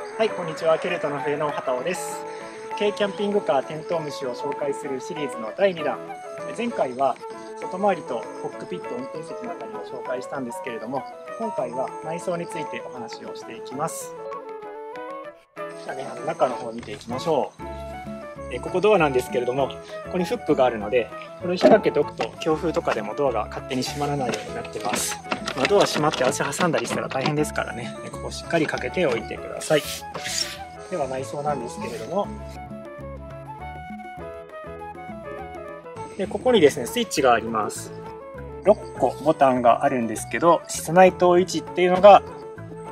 はい、こんにちは。ケルトの冬の畑尾です。軽キャンピングカーテントウムシを紹介するシリーズの第2弾。前回は外回りとコックピット運転席のあたりを紹介したんですけれども、今回は内装についてお話をしていきます。じゃあね、中の方を見ていきましょう。えここドアなんですけれども、ここにフックがあるので、これを引っ掛けておくと強風とかでもドアが勝手に閉まらないようになってます。まあ、ドア閉まって足挟んだりしたら大変ですからね、ここしっかりかけておいてください。では内装なんですけれども、でここにですね、スイッチがあります。6個ボタンがあるんですけど、室内灯1っていうのが、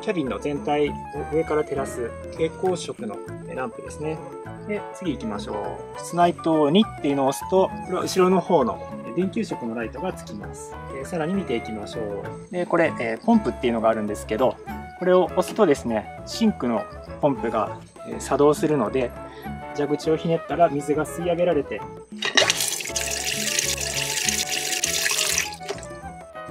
キャビンの全体を上から照らす蛍光色のランプですね。で、次行きましょう。室内灯2っていうのを押すと、これは後ろの方の電球色のライトがつきます。でさらに見ていきましょう。で、これ、えポンプっていうのがあるんですけど、これを押すとですね、シンクのポンプが作動するので、蛇口をひねったら水が吸い上げられて、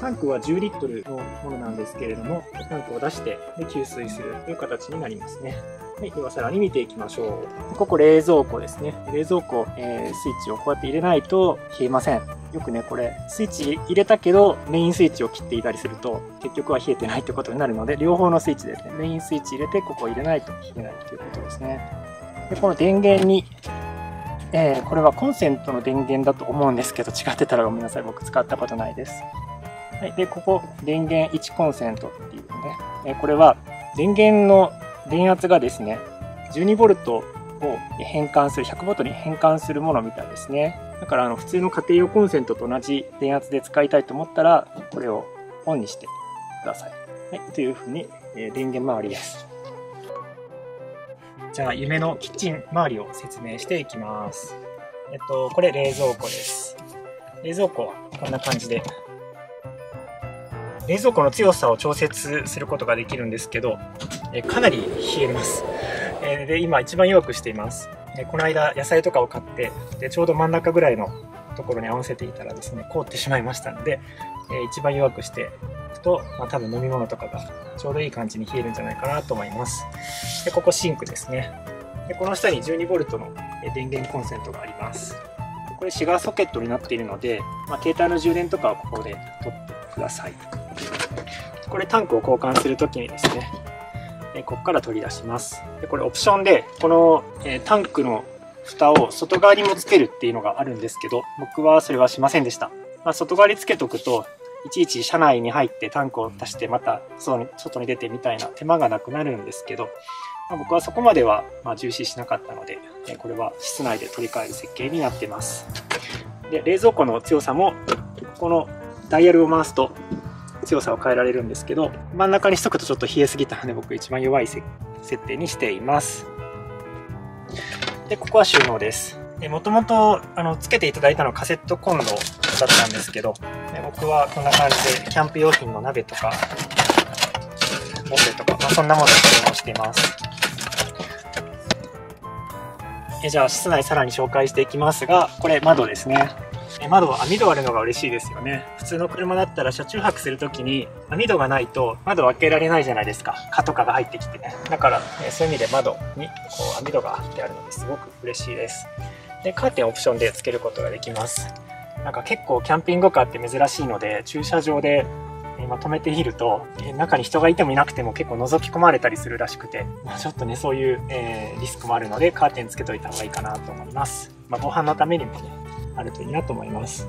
タンクは10リットルのものなんですけれども、タンクを出してで給水するという形になりますね。はい、ではさらに見ていきましょう。ここ冷蔵庫ですね。冷蔵庫、えースイッチをこうやって入れないと冷えません。よくね、これ、スイッチ入れたけど、メインスイッチを切っていたりすると、結局は冷えてないということになるので、両方のスイッチですね。メインスイッチ入れて、ここ入れないと冷えないということですね。で、この電源に、えーこれはコンセントの電源だと思うんですけど、違ってたらごめんなさい。僕使ったことないです。はい。で、ここ、電源1コンセントっていうね。えこれは、電源の電圧がですね、12V を変換する、100V に変換するものみたいですね。だから、あの、普通の家庭用コンセントと同じ電圧で使いたいと思ったら、これをオンにしてください。はい。というふうに、え電源周りです。じゃあ、夢のキッチン周りを説明していきます。えっと、これ冷蔵庫です。冷蔵庫はこんな感じで、冷蔵庫の強さを調節することができるんですけど、えかなり冷えます。えーで、今一番弱くしています。えこの間野菜とかを買って、で、ちょうど真ん中ぐらいのところに合わせていたらですね、凍ってしまいましたので、えー一番弱くしていくと、まあ、多分飲み物とかがちょうどいい感じに冷えるんじゃないかなと思います。で、ここシンクですね。で、この下に 12V の電源コンセントがあります。これシガーソケットになっているので、まあ、携帯の充電とかはここで取ってください。これタンクを交換するときにですね、えここから取り出します。で、これオプションで、この、えタンクの蓋を外側にもつけるっていうのがあるんですけど、僕はそれはしませんでした。まあ、外側につけとくと、いちいち車内に入ってタンクを足してまた外に外に出てみたいな手間がなくなるんですけど、まあ僕はそこまではま重視しなかったので、えこれは室内で取り替える設計になってます。で、冷蔵庫の強さも、このダイヤルを回すと強さを変えられるんですけど、真ん中にしとくとちょっと冷えすぎたので僕一番弱い設定にしています。で、ここは収納です。でもともと、あの、つけていただいたのはカセットコンロだったんですけど、僕はこんな感じで、キャンプ用品の鍋とか、ボンベとか、まあ、そんなものを収納しています。えじゃあ、室内さらに紹介していきますが、これ窓ですね。窓は網戸あるのが嬉しいですよね。普通の車だったら車中泊するときに網戸がないと窓開けられないじゃないですか。蚊とかが入ってきてね。だから、えそういう意味で窓にこう網戸が貼ってあるのですごく嬉しいです。で、カーテンオプションでつけることができます。なんか結構キャンピングカーって珍しいので、駐車場でまあ止めていると、中に人がいてもいなくても結構覗き込まれたりするらしくて、まあ、ちょっとね、そういう、えーリスクもあるので、カーテンつけといた方がいいかなと思います。まあ、防犯のためにもね、あるといいなと思います。